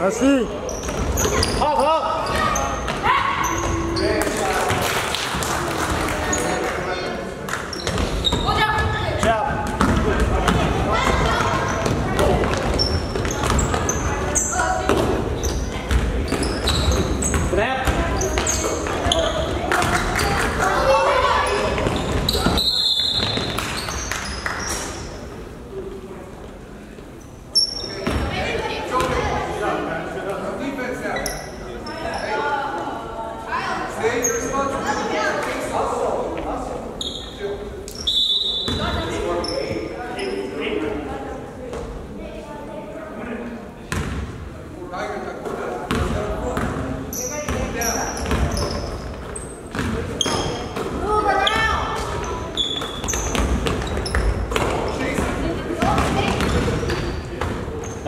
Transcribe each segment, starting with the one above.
Ainsi.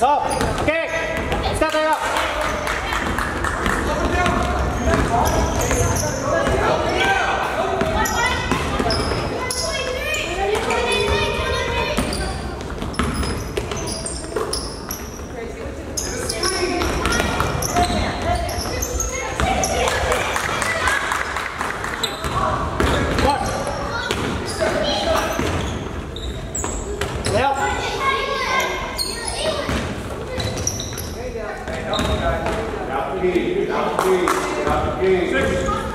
さ Lucky, lucky, lucky. Six.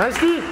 Nice deep.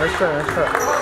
没事，没事。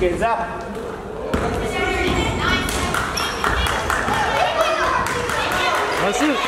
Kids up. That's it.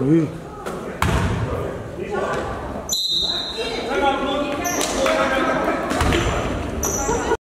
对。